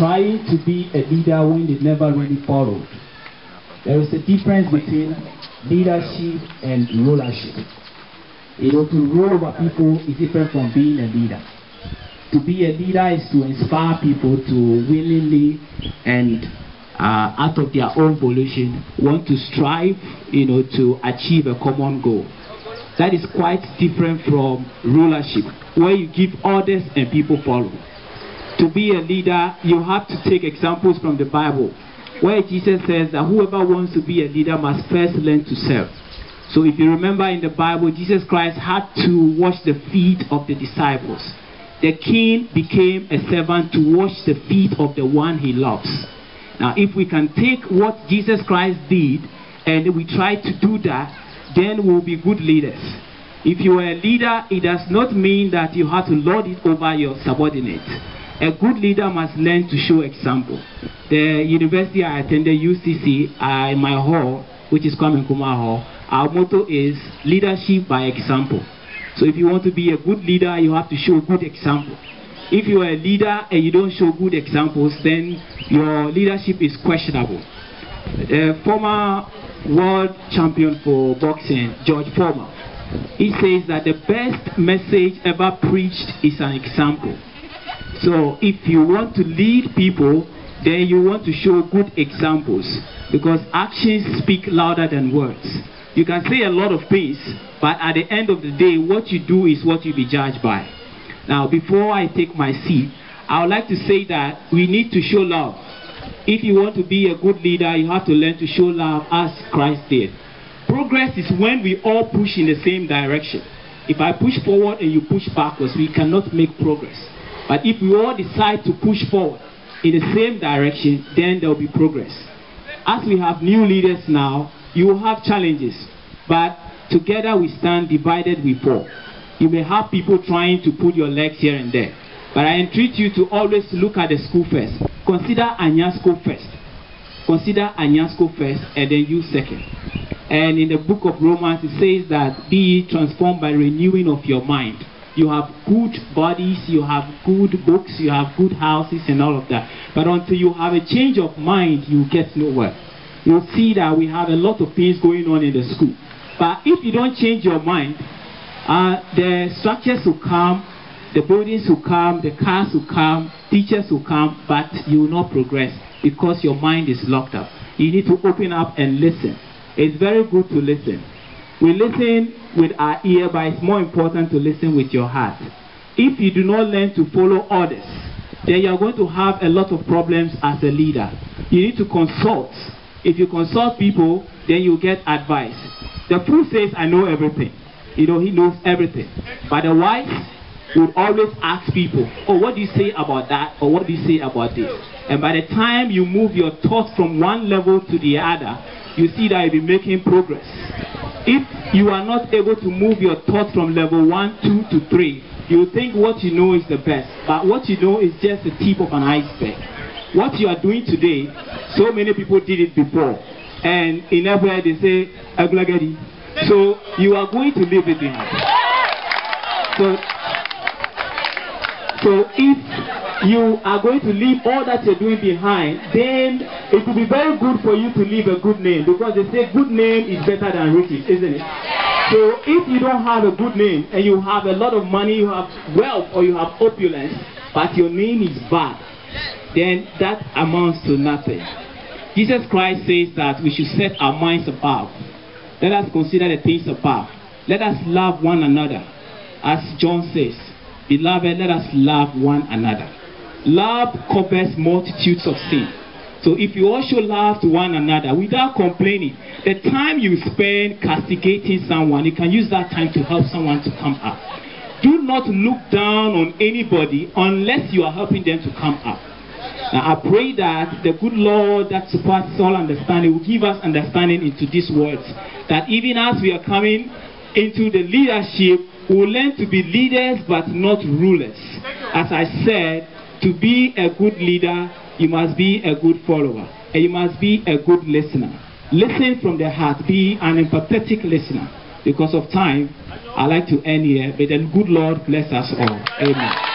trying to be a leader when they never really followed. There is a difference between leadership and rulership. You know, to rule over people is different from being a leader. To be a leader is to inspire people to willingly and uh, out of their own volition want to strive, you know, to achieve a common goal. That is quite different from rulership, where you give orders and people follow. To be a leader, you have to take examples from the Bible, where Jesus says that whoever wants to be a leader must first learn to serve. So if you remember in the Bible, Jesus Christ had to wash the feet of the disciples. The king became a servant to wash the feet of the one he loves. Now, if we can take what Jesus Christ did and we try to do that, then we'll be good leaders. If you are a leader, it does not mean that you have to lord it over your subordinates. A good leader must learn to show example. The university I attended, UCC, uh, my hall, which is Kwame Nkrumah Hall, our motto is leadership by example. So if you want to be a good leader, you have to show good example. If you are a leader and you don't show good examples, then your leadership is questionable. The former world champion for boxing, George Foreman, he says that the best message ever preached is an example. So if you want to lead people, then you want to show good examples because actions speak louder than words. You can say a lot of things, but at the end of the day, what you do is what you be judged by. Now, before I take my seat, I would like to say that we need to show love. If you want to be a good leader, you have to learn to show love as Christ did. Progress is when we all push in the same direction. If I push forward and you push backwards, we cannot make progress. But if we all decide to push forward in the same direction, then there will be progress. As we have new leaders now, you will have challenges, but together we stand, divided we fall. You may have people trying to put your legs here and there, but I entreat you to always look at the school first. Consider Anyasco first. Consider Anyasco first, and then you second. And in the book of Romans, it says that be transformed by renewing of your mind. You have good bodies, you have good books, you have good houses, and all of that. But until you have a change of mind, you get nowhere you'll see that we have a lot of things going on in the school. But if you don't change your mind, uh, the structures will come, the buildings will come, the cars will come, teachers will come, but you will not progress because your mind is locked up. You need to open up and listen. It's very good to listen. We listen with our ear, but it's more important to listen with your heart. If you do not learn to follow orders, then you're going to have a lot of problems as a leader. You need to consult if you consult people, then you get advice. The fool says, I know everything. You know, he knows everything. But the wise would always ask people, oh, what do you say about that? Or what do you say about this? And by the time you move your thoughts from one level to the other, you see that you'll be making progress. If you are not able to move your thoughts from level one, two to three, you think what you know is the best. But what you know is just the tip of an iceberg. What you are doing today, so many people did it before. And in everywhere they say, Aglagadi. So you are going to leave it behind. So, so if you are going to leave all that you're doing behind, then it will be very good for you to leave a good name because they say good name is better than riches, isn't it? So if you don't have a good name and you have a lot of money, you have wealth or you have opulence, but your name is bad, then that amounts to nothing. Jesus Christ says that we should set our minds above. Let us consider the things above. Let us love one another. As John says, Beloved, let us love one another. Love covers multitudes of sin. So if you all show love to one another without complaining, the time you spend castigating someone, you can use that time to help someone to come up. Do not look down on anybody unless you are helping them to come up. Now, I pray that the good Lord that surpasses all understanding will give us understanding into these words. That even as we are coming into the leadership, we will learn to be leaders but not rulers. As I said, to be a good leader, you must be a good follower. And you must be a good listener. Listen from the heart. Be an empathetic listener. Because of time, I like to end here. May the good Lord bless us all. Amen.